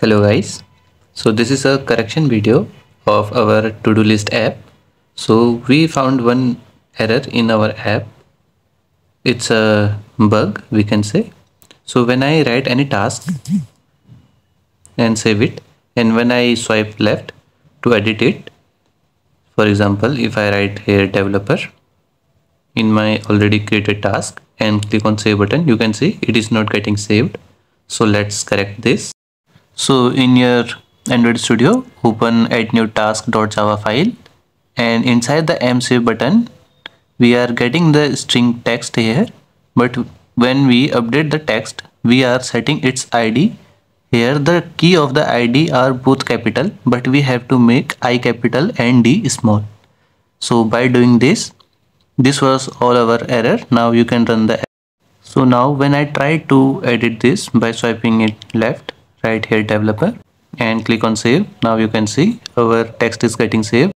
hello guys. So this is a correction video of our to-do list app. So we found one error in our app. It's a bug we can say. So when i write any task and save it and when i swipe left to edit it for example if i write here developer in my already created task and click on save button you can see it is not getting saved. So let's correct this so in your Android Studio, open add new task.java file and inside the msave button, we are getting the string text here. But when we update the text, we are setting its ID. Here the key of the ID are both capital, but we have to make I capital and D small. So by doing this, this was all our error. Now you can run the so now when I try to edit this by swiping it left right here developer and click on save. Now you can see our text is getting saved